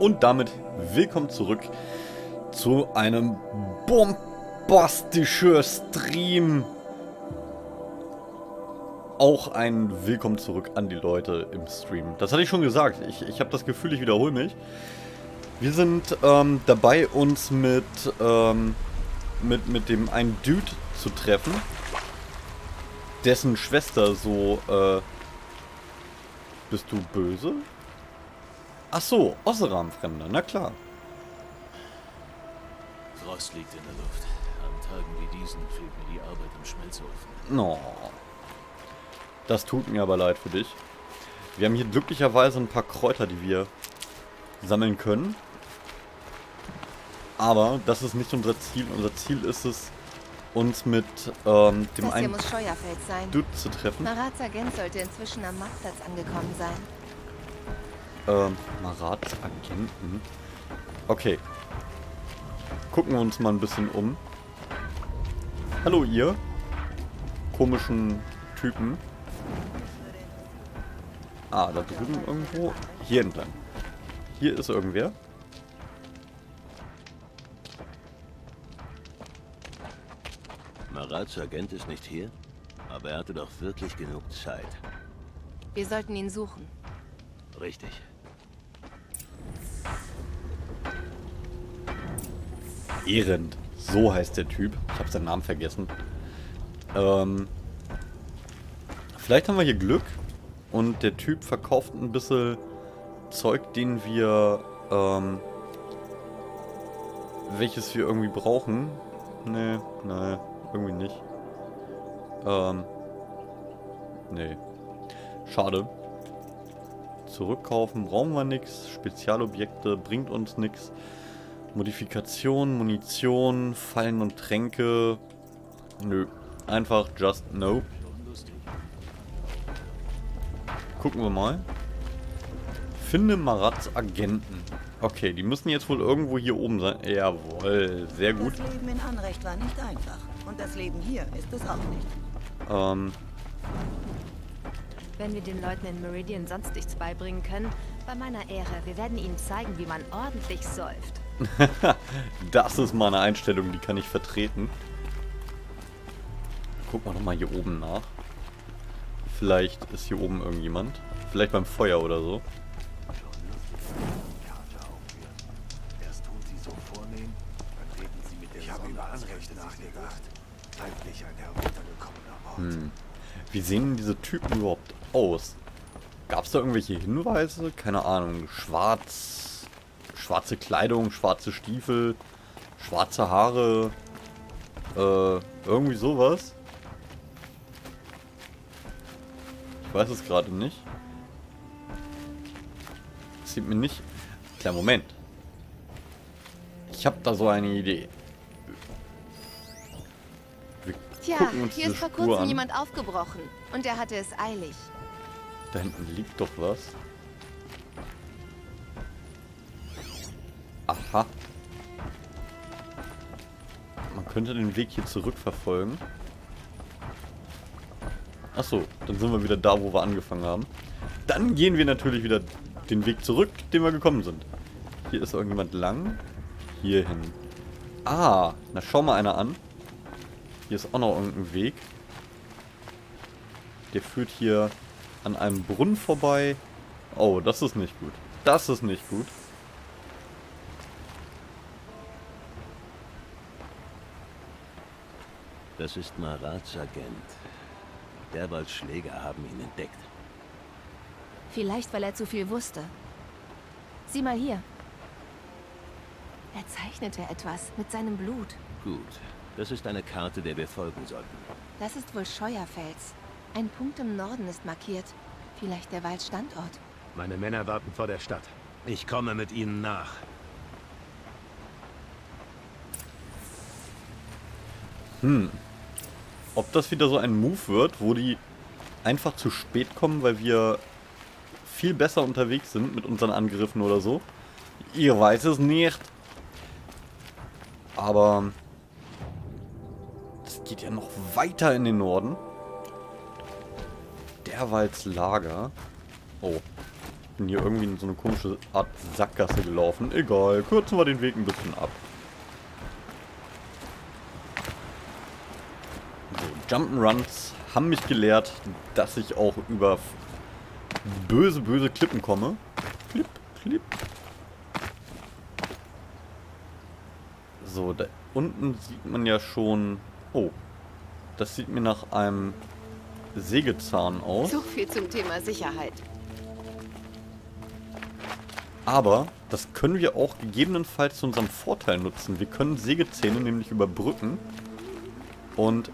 Und damit willkommen zurück zu einem bombastischen Stream. Auch ein Willkommen zurück an die Leute im Stream. Das hatte ich schon gesagt. Ich, ich habe das Gefühl, ich wiederhole mich. Wir sind ähm, dabei, uns mit, ähm, mit, mit dem einen Dude zu treffen, dessen Schwester so, äh, bist du böse? Ach so, Osseram-Fremder, na klar. Frost liegt in der Luft. An Tagen wie diesen fehlt mir die Arbeit im Schmelzofen. No. Das tut mir aber leid für dich. Wir haben hier glücklicherweise ein paar Kräuter, die wir sammeln können. Aber das ist nicht unser Ziel. Unser Ziel ist es, uns mit ähm, dem Das hier einen muss Scheuerfeld sein. Dude zu treffen. Marats Agent sollte inzwischen am Marktplatz angekommen sein. Ähm, Marats Agenten. Okay. Gucken wir uns mal ein bisschen um. Hallo ihr. Komischen Typen. Ah, da drüben irgendwo. Hier entlang. Hier ist irgendwer. Marats Agent ist nicht hier, aber er hatte doch wirklich genug Zeit. Wir sollten ihn suchen. Richtig. Ehrend. So heißt der Typ. Ich habe seinen Namen vergessen. Ähm, vielleicht haben wir hier Glück und der Typ verkauft ein bisschen Zeug, den wir, ähm, welches wir irgendwie brauchen. Nee, nee, irgendwie nicht. Ähm, nee. Schade. Zurückkaufen brauchen wir nichts. Spezialobjekte bringt uns nichts. Modifikation, Munition, Fallen und Tränke. Nö. Einfach just no. Gucken wir mal. Finde Marats Agenten. Okay, die müssen jetzt wohl irgendwo hier oben sein. Jawohl, sehr gut. Das Leben in Anrecht war nicht einfach. Und das Leben hier ist es auch nicht. Ähm, Wenn wir den Leuten in Meridian sonst nichts beibringen können, bei meiner Ehre, wir werden ihnen zeigen, wie man ordentlich säuft. das ist mal eine Einstellung, die kann ich vertreten. Gucken wir doch mal hier oben nach. Vielleicht ist hier oben irgendjemand. Vielleicht beim Feuer oder so. Hm. Wie sehen diese Typen überhaupt aus? Gab es da irgendwelche Hinweise? Keine Ahnung. Schwarz, schwarze Kleidung, schwarze Stiefel, schwarze Haare, äh, irgendwie sowas. Ich weiß es gerade nicht. Sieht mir nicht... Kleiner Moment. Ich habe da so eine Idee. Wir Tja, hier ist vor kurzem an. jemand aufgebrochen. Und er hatte es eilig. Da hinten liegt doch was. Aha. Man könnte den Weg hier zurückverfolgen. Achso, dann sind wir wieder da, wo wir angefangen haben. Dann gehen wir natürlich wieder den Weg zurück, den wir gekommen sind. Hier ist irgendjemand lang. Hier hin. Ah, na schau mal einer an. Hier ist auch noch irgendein Weg. Der führt hier an einem Brunnen vorbei. Oh, das ist nicht gut. Das ist nicht gut. Das ist Marats Agent. Derwalds Schläger haben ihn entdeckt. Vielleicht, weil er zu viel wusste. Sieh mal hier. Er zeichnete etwas mit seinem Blut. Gut. Das ist eine Karte, der wir folgen sollten. Das ist wohl Scheuerfels. Ein Punkt im Norden ist markiert. Vielleicht der Waldstandort. Meine Männer warten vor der Stadt. Ich komme mit ihnen nach. Hm. Ob das wieder so ein Move wird, wo die einfach zu spät kommen, weil wir viel besser unterwegs sind mit unseren Angriffen oder so. Ihr weiß es nicht. Aber das geht ja noch weiter in den Norden. Derwalds Lager. Oh. bin hier irgendwie in so eine komische Art Sackgasse gelaufen. Egal, kürzen wir den Weg ein bisschen ab. So, Jump'n'Runs haben mich gelehrt, dass ich auch über böse, böse Klippen komme. Klipp, klipp. So, da unten sieht man ja schon... Oh, das sieht mir nach einem Sägezahn aus. So viel zum Thema Sicherheit. Aber das können wir auch gegebenenfalls zu unserem Vorteil nutzen. Wir können Sägezähne nämlich überbrücken. Und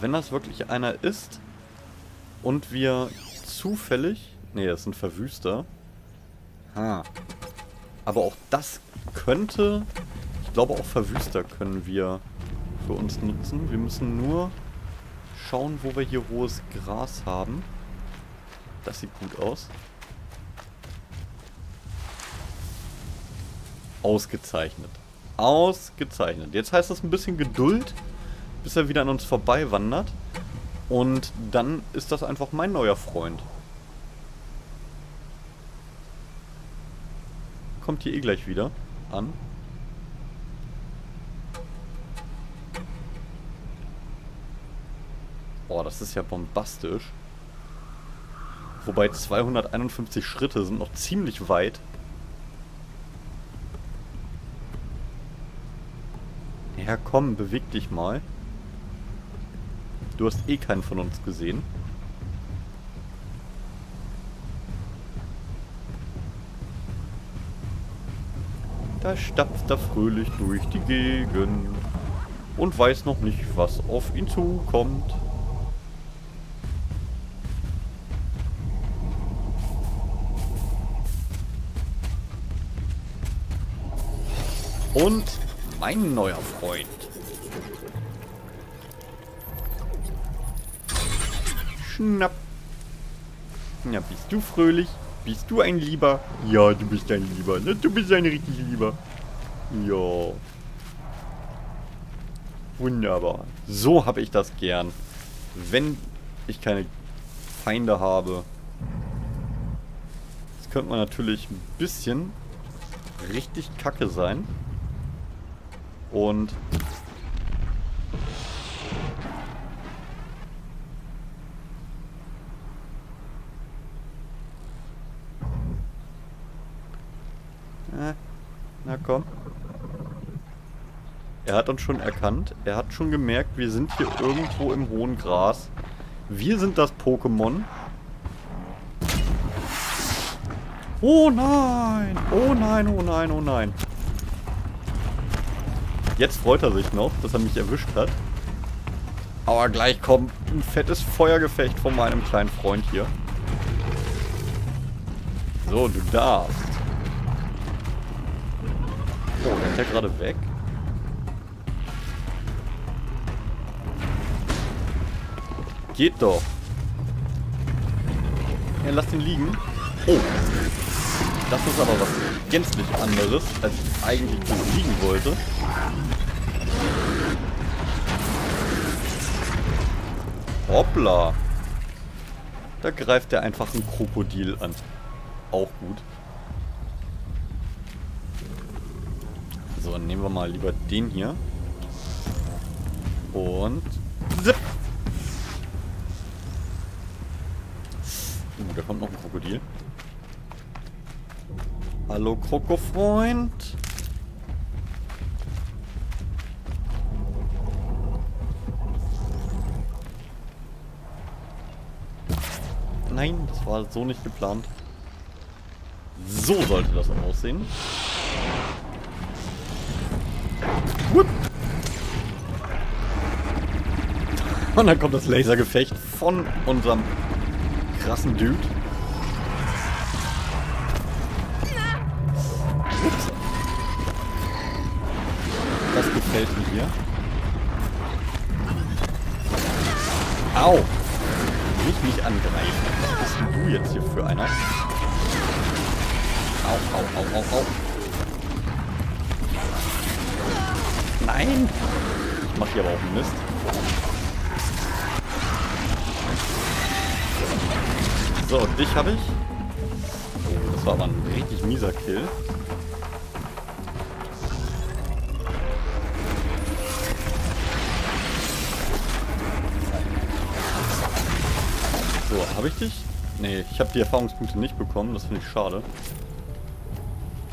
wenn das wirklich einer ist und wir zufällig... Nee, das sind Verwüster. Ha. Aber auch das könnte... Ich glaube auch Verwüster können wir für uns nutzen. Wir müssen nur schauen, wo wir hier hohes Gras haben. Das sieht gut aus. Ausgezeichnet. Ausgezeichnet. Jetzt heißt das ein bisschen Geduld, bis er wieder an uns vorbei wandert. Und dann ist das einfach mein neuer Freund. Kommt hier eh gleich wieder an. Boah, das ist ja bombastisch. Wobei 251 Schritte sind noch ziemlich weit. Ja, komm, beweg dich mal. Du hast eh keinen von uns gesehen. Da stapft er fröhlich durch die Gegend und weiß noch nicht, was auf ihn zukommt. Und mein neuer Freund. Schnapp. Ja, bist du fröhlich? Bist du ein Lieber? Ja, du bist ein Lieber. Ne? Du bist ein richtig Lieber. Ja. Wunderbar. So habe ich das gern. Wenn ich keine Feinde habe. Das könnte man natürlich ein bisschen richtig kacke sein. Und komm. Er hat uns schon erkannt. Er hat schon gemerkt, wir sind hier irgendwo im hohen Gras. Wir sind das Pokémon. Oh nein! Oh nein, oh nein, oh nein. Jetzt freut er sich noch, dass er mich erwischt hat. Aber gleich kommt ein fettes Feuergefecht von meinem kleinen Freund hier. So, du darfst. Oh, rennt er gerade weg? Geht doch. Ja, lass ihn liegen. Oh. Das ist aber was gänzlich anderes, als ich eigentlich besiegen wollte. Hoppla. Da greift er einfach ein Krokodil an. Auch gut. So, dann nehmen wir mal lieber den hier. Und... Zip. Uh, da kommt noch ein Krokodil. Hallo Krokofreund. Nein, das war so nicht geplant. So sollte das aussehen. Und dann kommt das Lasergefecht von unserem krassen Dude. Das gefällt mir hier. Au! Nicht mich angreifen. Was bist denn du jetzt hier für einer? Au, au, au, au, au. Nein! Ich mach hier aber auch Mist. So, dich habe ich. Oh, das war aber ein richtig mieser Kill. So, habe ich dich? Nee, ich habe die Erfahrungspunkte nicht bekommen. Das finde ich schade.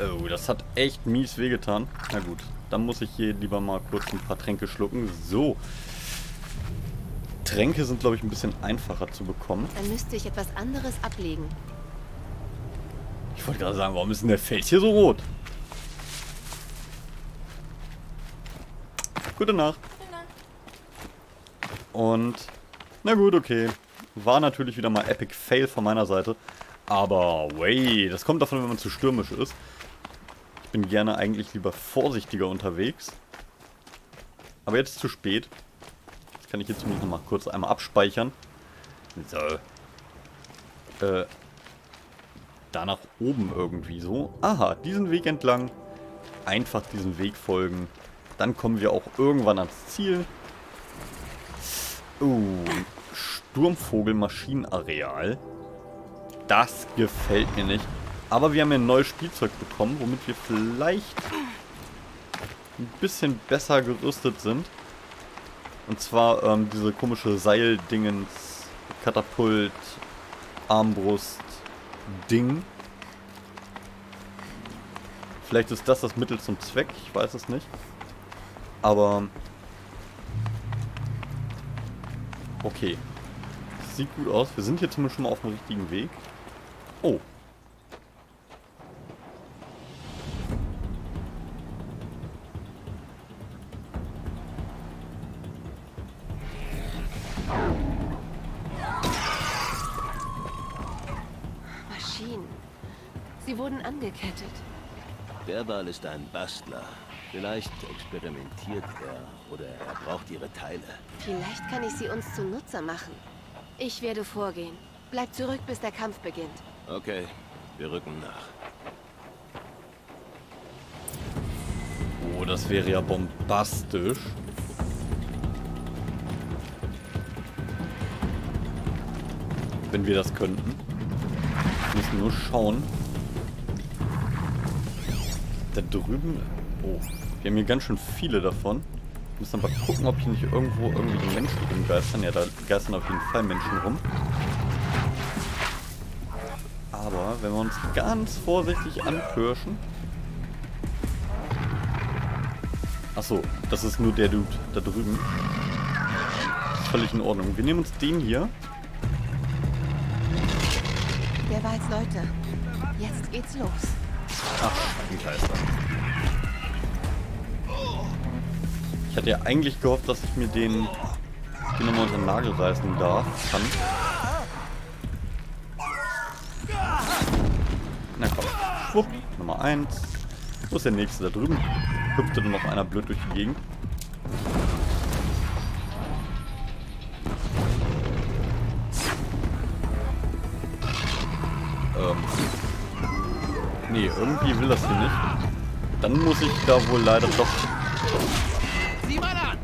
Oh, das hat echt mies wehgetan. Na gut, dann muss ich hier lieber mal kurz ein paar Tränke schlucken. So. Tränke sind, glaube ich, ein bisschen einfacher zu bekommen. Dann müsste ich etwas anderes ablegen. Ich wollte gerade sagen, warum ist denn der Fels hier so rot? Gute Nacht. Und, na gut, okay. War natürlich wieder mal Epic Fail von meiner Seite. Aber, way, das kommt davon, wenn man zu stürmisch ist. Ich bin gerne eigentlich lieber vorsichtiger unterwegs. Aber jetzt ist zu spät. Jetzt kann ich hier zumindest noch mal kurz einmal abspeichern. So. Äh, da nach oben irgendwie so. Aha, diesen Weg entlang. Einfach diesen Weg folgen. Dann kommen wir auch irgendwann ans Ziel. Uh, Sturmvogel-Maschinenareal. Das gefällt mir nicht. Aber wir haben ja ein neues Spielzeug bekommen, womit wir vielleicht ein bisschen besser gerüstet sind. Und zwar ähm, diese komische Seildingens, Katapult, Armbrust, Ding. Vielleicht ist das das Mittel zum Zweck, ich weiß es nicht. Aber... Okay. Sieht gut aus. Wir sind hier zumindest schon mal auf dem richtigen Weg. Oh. Sie wurden angekettet. Berbal ist ein Bastler. Vielleicht experimentiert er oder er braucht ihre Teile. Vielleicht kann ich sie uns zunutze machen. Ich werde vorgehen. Bleib zurück, bis der Kampf beginnt. Okay, wir rücken nach. Oh, das wäre ja bombastisch. Wenn wir das könnten. Wir müssen nur schauen. Da drüben... Oh, wir haben hier ganz schön viele davon. Wir müssen aber gucken, ob hier nicht irgendwo irgendwie die Menschen rumgeistern. Ja, da geistern auf jeden Fall Menschen rum. Aber wenn wir uns ganz vorsichtig anpirschen... Achso, das ist nur der Dude da drüben. Völlig in Ordnung. Wir nehmen uns den hier. War als Leute. Jetzt geht's los. Ach, Scheibenkleister. Ich hatte ja eigentlich gehofft, dass ich mir den, den nochmal unter den Nagel reißen darf. Kann. Na komm. Schwupp. Nummer 1. Wo ist der nächste? Da drüben hüpfte nur noch einer blöd durch die Gegend. Nee, irgendwie will das hier nicht. Dann muss ich da wohl leider doch... Sieh mal an!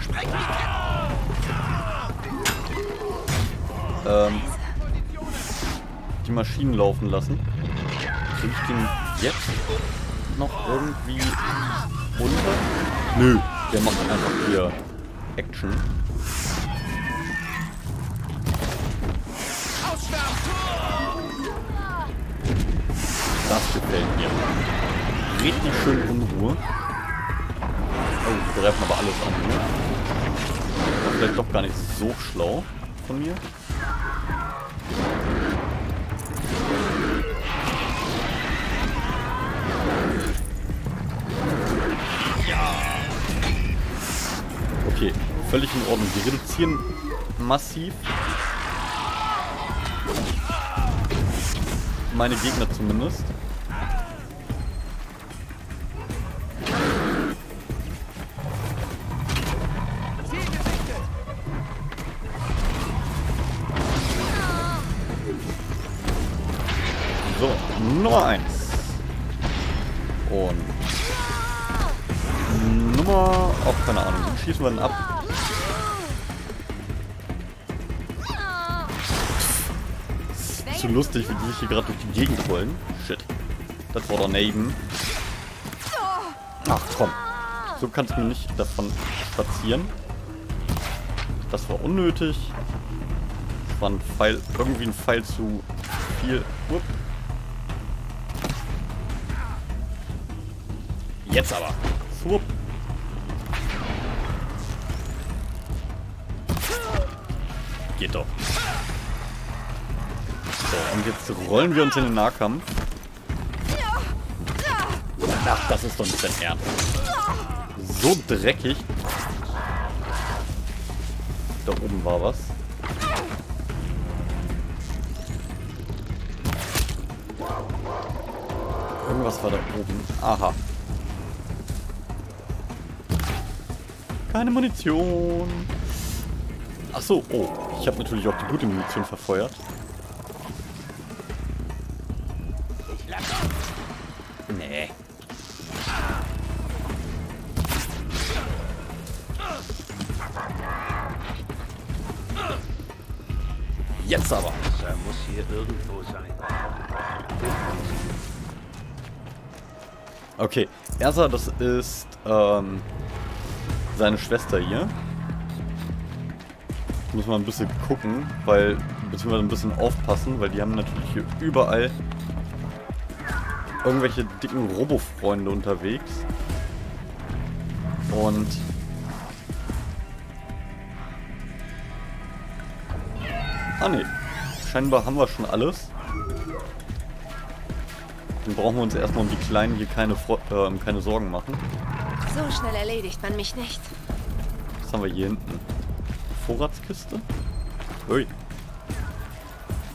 Spreng die ähm, die Maschinen laufen lassen. Krieg ich den jetzt noch irgendwie runter? Nö, der macht einfach hier Action. Das gefällt mir. Richtig schön Unruhe. Oh, die greifen aber alles an. Ne? War vielleicht doch gar nicht so schlau von mir. Okay, völlig in Ordnung. Wir reduzieren massiv meine Gegner zumindest. Nummer 1. Und Nummer, auch keine Ahnung, wie schießen wir denn ab? zu lustig, wie die sich hier gerade durch die Gegend rollen. Shit. Das war daneben. Ach komm. So kannst du nicht davon spazieren. Das war unnötig. Das war ein Pfeil, irgendwie ein Pfeil zu viel. Upp. Jetzt aber. Swoop. Geht doch. So, und jetzt rollen wir uns in den Nahkampf. Ach, das ist doch nicht dein Ernst. So dreckig. Da oben war was. Irgendwas war da oben. Aha. Keine Munition. Ach so, oh. Ich habe natürlich auch die gute Munition verfeuert. Nee. Jetzt aber. Er muss hier irgendwo sein. Okay, Ersa, das ist ähm, seine Schwester hier. Muss man ein bisschen gucken, weil, beziehungsweise ein bisschen aufpassen, weil die haben natürlich hier überall irgendwelche dicken Robo-Freunde unterwegs. Und Ah ne, scheinbar haben wir schon alles. Dann brauchen wir uns erstmal um die Kleinen hier keine, Fro äh, keine Sorgen machen. So schnell erledigt man mich nicht. Was haben wir hier hinten? Vorratskiste? Ui.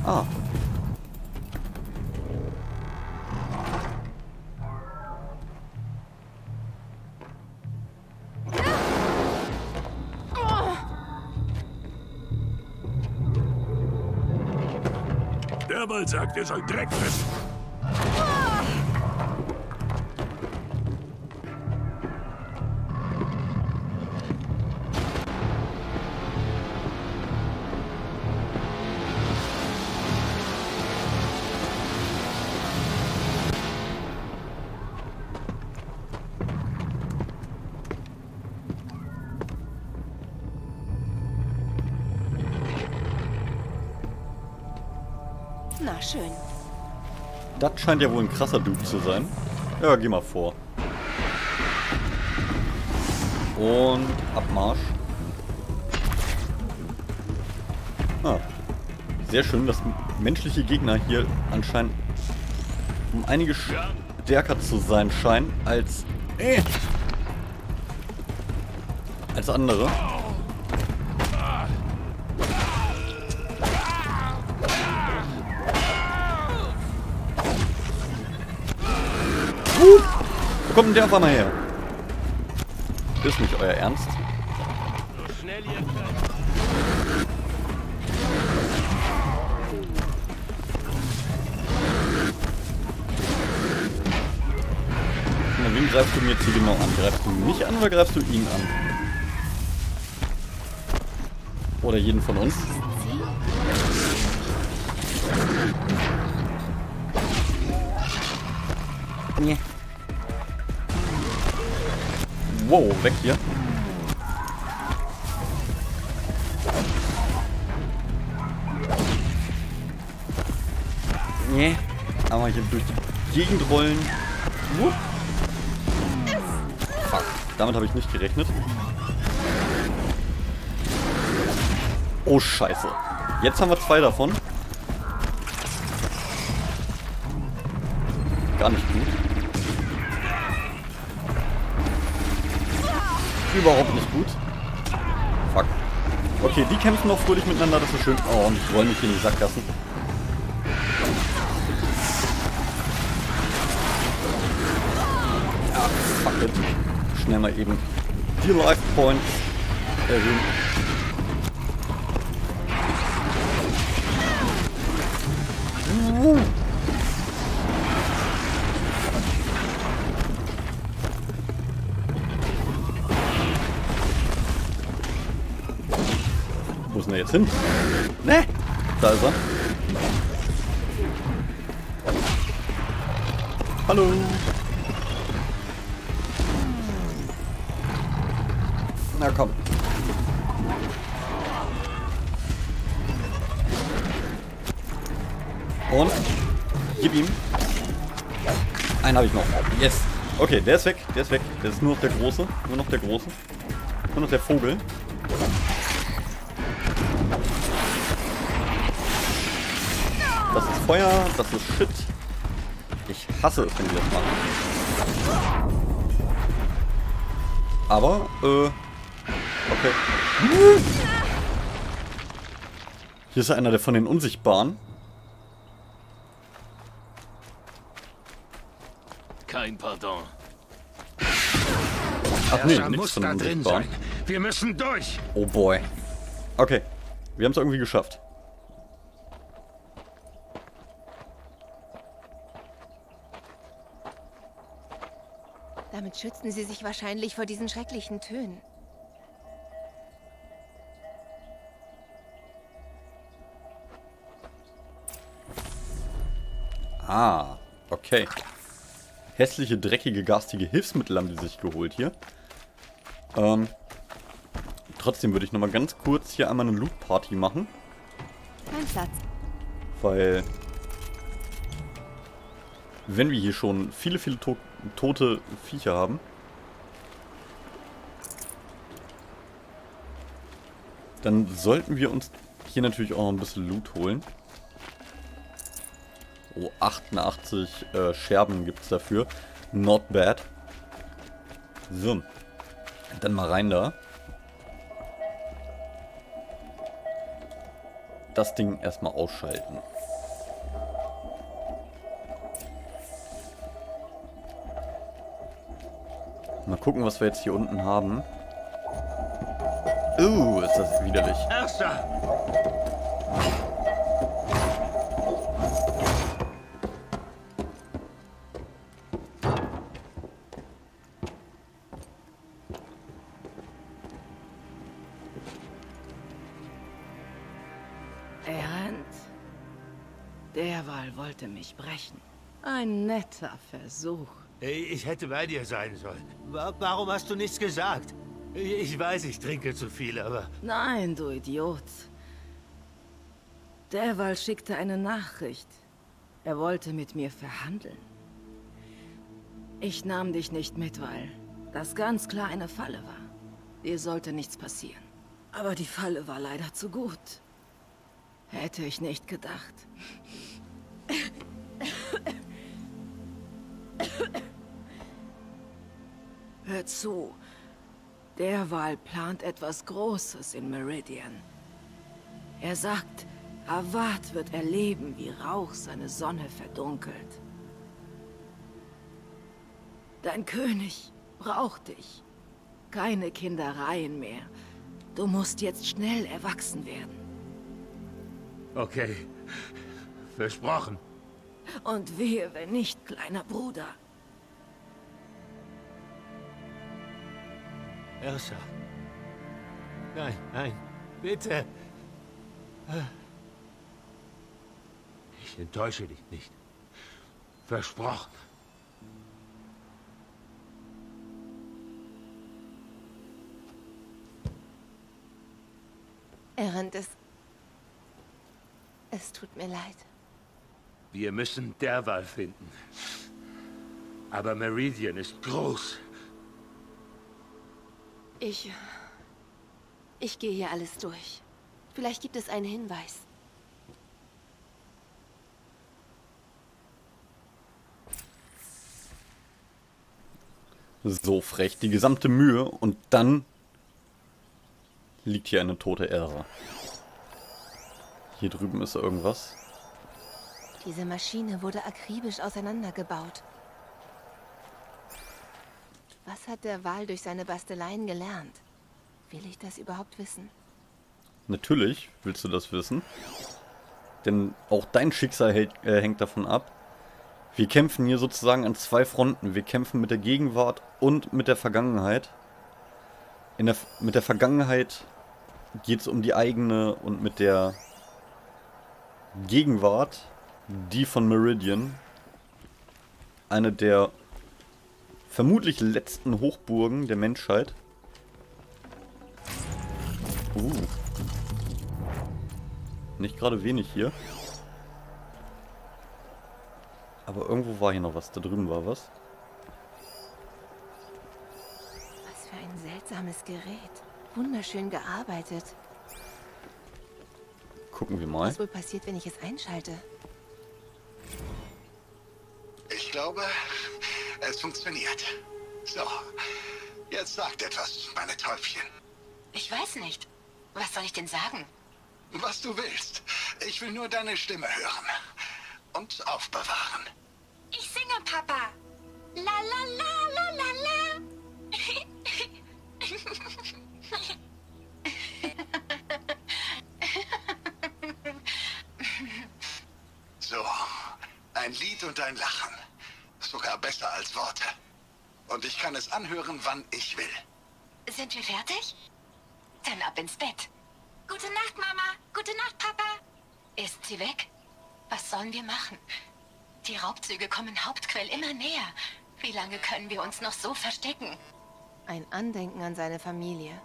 Ah. Der Wald sagt, ihr sollt Dreck fressen. Na schön. Das scheint ja wohl ein krasser Dude zu sein. Ja, geh mal vor. Und Abmarsch. Ah. Sehr schön, dass menschliche Gegner hier anscheinend um einige stärker zu sein scheinen als äh, als andere. Kommt denn der auf einmal her? Ist nicht euer Ernst? Na, wen greifst du mir jetzt hier genau an? Greifst du mich an oder greifst du ihn an? Oder jeden von uns? Wow, weg hier. Nee. Einmal hier durch die Gegend rollen. Wupp. Fuck. Damit habe ich nicht gerechnet. Oh, scheiße. Jetzt haben wir zwei davon. Gar nicht gut. Überhaupt nicht gut. Fuck. Okay, die kämpfen noch fröhlich miteinander, das ist schön. Oh, und ich roll mich in die Sackgassen. Ah, fuck it. Schnell mal eben die Life Points erhöhen. Und gib ihm. Einen habe ich noch. Yes. Okay, der ist weg. Der ist weg. Der ist nur noch der Große. Nur noch der Große. Nur noch der Vogel. Das ist Feuer. Das ist Shit. Ich hasse es, wenn die das machen. Aber, äh... Okay. Hier ist einer der von den Unsichtbaren. Kein Pardon. Ach nee, nichts von drin sein. Wir müssen durch. Oh boy. Okay. Wir haben es irgendwie geschafft. Damit schützten sie sich wahrscheinlich vor diesen schrecklichen Tönen. Ah, okay. Hässliche, dreckige, garstige Hilfsmittel haben die sich geholt hier. Ähm, trotzdem würde ich nochmal ganz kurz hier einmal eine Loot-Party machen. Mein Platz. Weil, wenn wir hier schon viele, viele to tote Viecher haben, dann sollten wir uns hier natürlich auch noch ein bisschen Loot holen. Oh, 88 äh, Scherben gibt es dafür. Not bad. So. Dann mal rein da. Das Ding erstmal ausschalten. Mal gucken, was wir jetzt hier unten haben. Uh, ist das widerlich. Erster. Wollte mich brechen. Ein netter Versuch. Ich hätte bei dir sein sollen. Wa- Warum hast du nichts gesagt? Ich weiß, ich trinke zu viel, aber... Nein, du Idiot. Der Wal schickte eine Nachricht. Er wollte mit mir verhandeln. Ich nahm dich nicht mit, weil das ganz klar eine Falle war. Dir sollte nichts passieren. Aber die Falle war leider zu gut. Hätte ich nicht gedacht. Hör zu. Der Wal plant etwas Großes in Meridian. Er sagt, Avad wird erleben, wie Rauch seine Sonne verdunkelt. Dein König braucht dich. Keine Kindereien mehr. Du musst jetzt schnell erwachsen werden. Okay. Versprochen. Und wehe, wenn nicht, kleiner Bruder. Erster. Nein, nein. Bitte. Ich enttäusche dich nicht. Versprochen. Errant, es... Es tut mir leid. Wir müssen Derwal finden. Aber Meridian ist groß. Ich... Ich gehe hier alles durch. Vielleicht gibt es einen Hinweis. So frech. Die gesamte Mühe und dann liegt hier eine tote Ära. Hier drüben ist irgendwas. Diese Maschine wurde akribisch auseinandergebaut. Was hat der Wal durch seine Basteleien gelernt? Will ich das überhaupt wissen? Natürlich willst du das wissen. Denn auch dein Schicksal hält, äh, hängt davon ab. Wir kämpfen hier sozusagen an zwei Fronten. Wir kämpfen mit der Gegenwart und mit der Vergangenheit. Der, mit der Vergangenheit geht es um die eigene und mit der Gegenwart, die von Meridian, eine der vermutlich letzten Hochburgen der Menschheit. Uh. Nicht gerade wenig hier. Aber irgendwo war hier noch was. Da drüben war was. Was für ein seltsames Gerät. Wunderschön gearbeitet. Gucken wir mal. Was wohl passiert, wenn ich es einschalte? Ich glaube, es funktioniert. So, jetzt sagt etwas, meine Täubchen. Ich weiß nicht. Was soll ich denn sagen? Was du willst. Ich will nur deine Stimme hören. Und aufbewahren. Ich singe, Papa. La la la la la la. ein Lied und ein Lachen. Sogar besser als Worte. Und ich kann es anhören, wann ich will. Sind wir fertig? Dann ab ins Bett. Gute Nacht, Mama. Gute Nacht, Papa. Ist sie weg? Was sollen wir machen? Die Raubzüge kommen Hauptquell immer näher. Wie lange können wir uns noch so verstecken? Ein Andenken an seine Familie.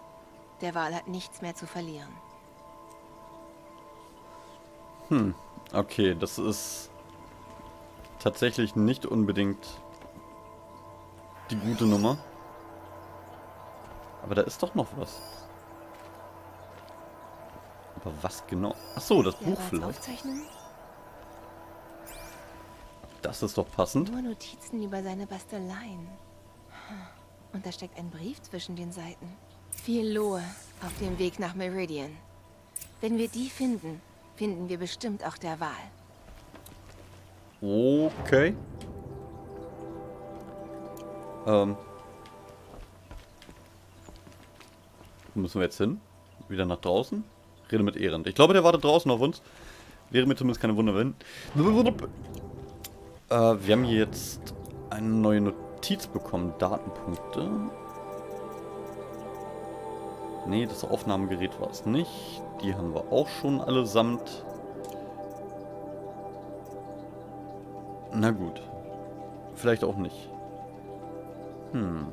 Der Wal hat nichts mehr zu verlieren. Okay, das ist tatsächlich nicht unbedingt die gute Nummer. Aber da ist doch noch was. Aber was genau? Ach so, das Buch vielleicht. Das ist doch passend. Nur Notizen über seine Basteleien. Und da steckt ein Brief zwischen den Seiten. Viel Lohe auf dem Weg nach Meridian. Wenn wir die finden, finden wir bestimmt auch der Wal. Okay. Ähm. Wo müssen wir jetzt hin? Wieder nach draußen? Rede mit Ehrend. Ich glaube, der wartet draußen auf uns. Wäre mir zumindest keine Wunder, wenn. Äh, wir haben hier jetzt eine neue Notiz bekommen. Datenpunkte. Nee, das Aufnahmegerät war es nicht. Die haben wir auch schon allesamt. Na gut. Vielleicht auch nicht. Hm.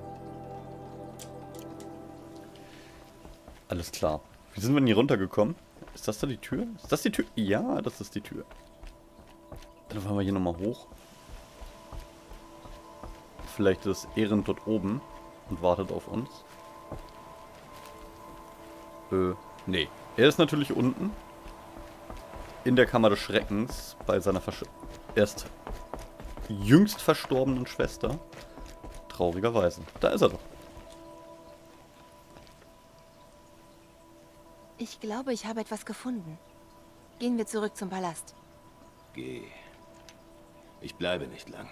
Alles klar. Wie sind wir denn hier runtergekommen? Ist das da die Tür? Ist das die Tür? Ja, das ist die Tür. Dann fahren wir hier nochmal hoch. Vielleicht ist Ehren dort oben und wartet auf uns. Äh, nee. Er ist natürlich unten. In der Kammer des Schreckens bei seiner Versch erst jüngst verstorbenen Schwester. Traurigerweise. Da ist er doch. Ich glaube, ich habe etwas gefunden. Gehen wir zurück zum Palast. Geh. Ich bleibe nicht lang.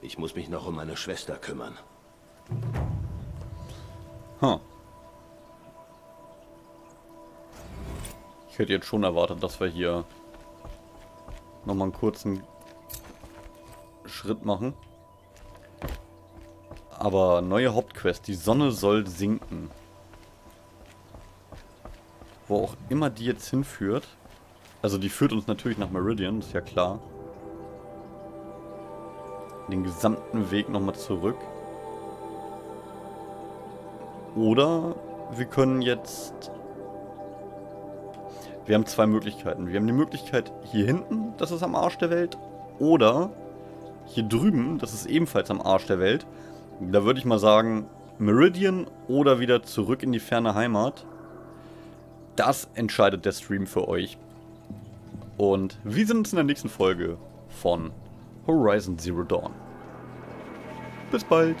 Ich muss mich noch um meine Schwester kümmern. Huh. Ich hätte jetzt schon erwartet, dass wir hier nochmal einen kurzen Schritt machen. Aber neue Hauptquest. Die Sonne soll sinken. Wo auch immer die jetzt hinführt. Also die führt uns natürlich nach Meridian, ist ja klar. Den gesamten Weg nochmal zurück. Oder wir können jetzt... Wir haben zwei Möglichkeiten. Wir haben die Möglichkeit hier hinten, das ist am Arsch der Welt. Oder hier drüben, das ist ebenfalls am Arsch der Welt. Da würde ich mal sagen, Meridian oder wieder zurück in die ferne Heimat. Das entscheidet der Stream für euch. Und wir sehen uns in der nächsten Folge von Horizon Zero Dawn. Bis bald.